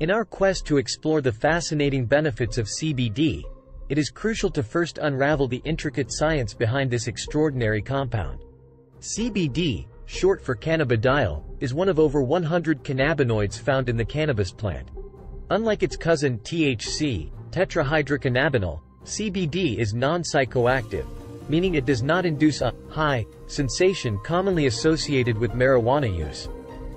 In our quest to explore the fascinating benefits of CBD, it is crucial to first unravel the intricate science behind this extraordinary compound. CBD, short for cannabidiol, is one of over 100 cannabinoids found in the cannabis plant. Unlike its cousin THC, tetrahydrocannabinol, CBD is non-psychoactive, meaning it does not induce a high sensation commonly associated with marijuana use.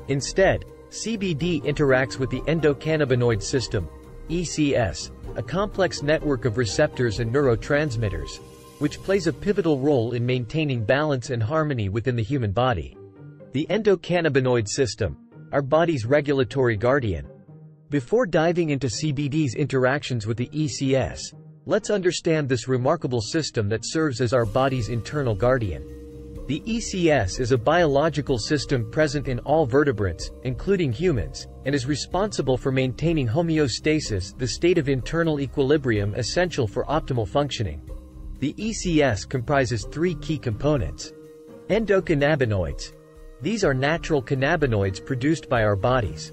Instead, CBD interacts with the endocannabinoid system, ECS, a complex network of receptors and neurotransmitters, which plays a pivotal role in maintaining balance and harmony within the human body. The endocannabinoid system, our body's regulatory guardian. Before diving into CBD's interactions with the ECS, let's understand this remarkable system that serves as our body's internal guardian. The ECS is a biological system present in all vertebrates, including humans, and is responsible for maintaining homeostasis, the state of internal equilibrium essential for optimal functioning. The ECS comprises three key components. Endocannabinoids. These are natural cannabinoids produced by our bodies.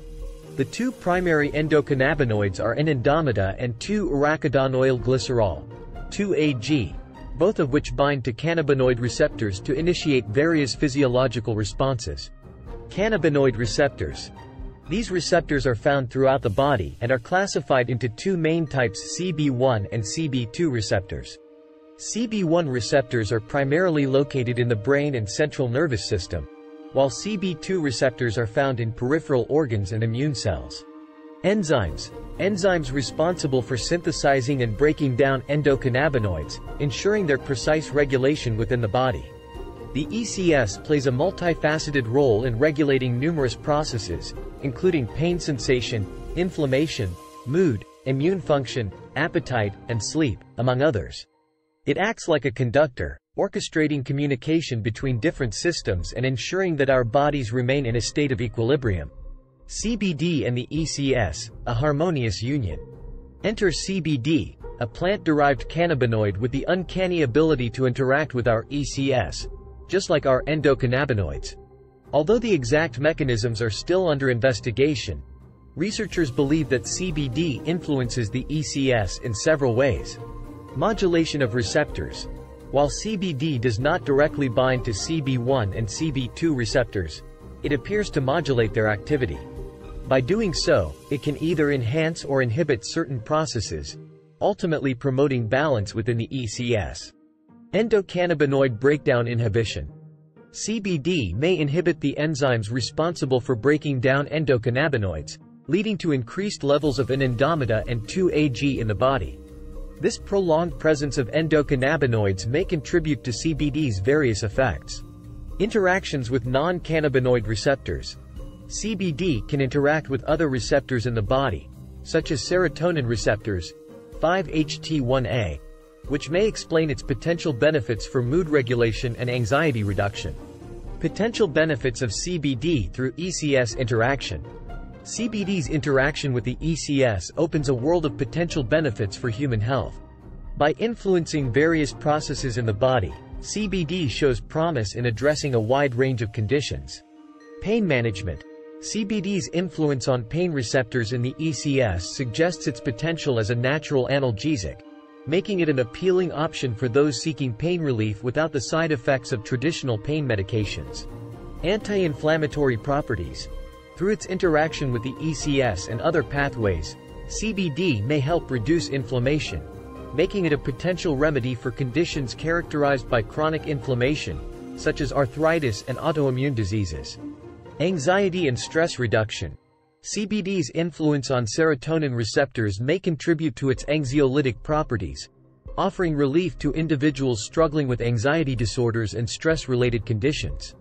The two primary endocannabinoids are anandamide and 2-arachidonyl glycerol, 2-AG, both of which bind to cannabinoid receptors to initiate various physiological responses. Cannabinoid receptors. These receptors are found throughout the body and are classified into two main types CB1 and CB2 receptors. CB1 receptors are primarily located in the brain and central nervous system, while CB2 receptors are found in peripheral organs and immune cells. Enzymes. Enzymes responsible for synthesizing and breaking down endocannabinoids, ensuring their precise regulation within the body. The ECS plays a multifaceted role in regulating numerous processes, including pain sensation, inflammation, mood, immune function, appetite, and sleep, among others. It acts like a conductor, orchestrating communication between different systems and ensuring that our bodies remain in a state of equilibrium. CBD and the ECS, a harmonious union. Enter CBD, a plant-derived cannabinoid with the uncanny ability to interact with our ECS, just like our endocannabinoids. Although the exact mechanisms are still under investigation, researchers believe that CBD influences the ECS in several ways. Modulation of receptors. While CBD does not directly bind to CB1 and CB2 receptors, it appears to modulate their activity. By doing so, it can either enhance or inhibit certain processes, ultimately promoting balance within the ECS. Endocannabinoid breakdown inhibition. CBD may inhibit the enzymes responsible for breaking down endocannabinoids, leading to increased levels of anandamide and 2-AG in the body. This prolonged presence of endocannabinoids may contribute to CBD's various effects. Interactions with non-cannabinoid receptors. CBD can interact with other receptors in the body, such as serotonin receptors, 5-HT1A, which may explain its potential benefits for mood regulation and anxiety reduction. Potential benefits of CBD through ECS interaction. CBD's interaction with the ECS opens a world of potential benefits for human health. By influencing various processes in the body, CBD shows promise in addressing a wide range of conditions. Pain management. CBD's influence on pain receptors in the ECS suggests its potential as a natural analgesic, making it an appealing option for those seeking pain relief without the side effects of traditional pain medications. Anti-inflammatory properties. Through its interaction with the ECS and other pathways, CBD may help reduce inflammation, making it a potential remedy for conditions characterized by chronic inflammation, such as arthritis and autoimmune diseases. Anxiety and stress reduction. CBD's influence on serotonin receptors may contribute to its anxiolytic properties, offering relief to individuals struggling with anxiety disorders and stress-related conditions.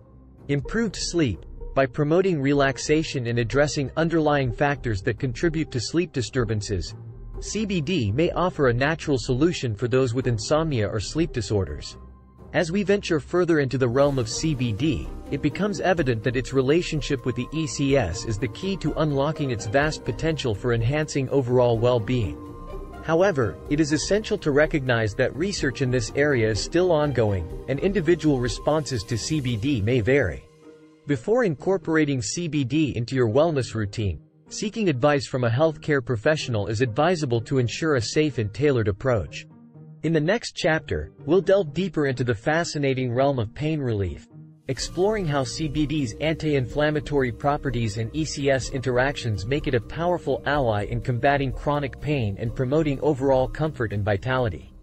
Improved sleep. By promoting relaxation and addressing underlying factors that contribute to sleep disturbances, CBD may offer a natural solution for those with insomnia or sleep disorders. As we venture further into the realm of CBD, it becomes evident that its relationship with the ECS is the key to unlocking its vast potential for enhancing overall well-being. However, it is essential to recognize that research in this area is still ongoing, and individual responses to CBD may vary. Before incorporating CBD into your wellness routine, Seeking advice from a healthcare professional is advisable to ensure a safe and tailored approach. In the next chapter, we'll delve deeper into the fascinating realm of pain relief, exploring how CBD's anti-inflammatory properties and ECS interactions make it a powerful ally in combating chronic pain and promoting overall comfort and vitality.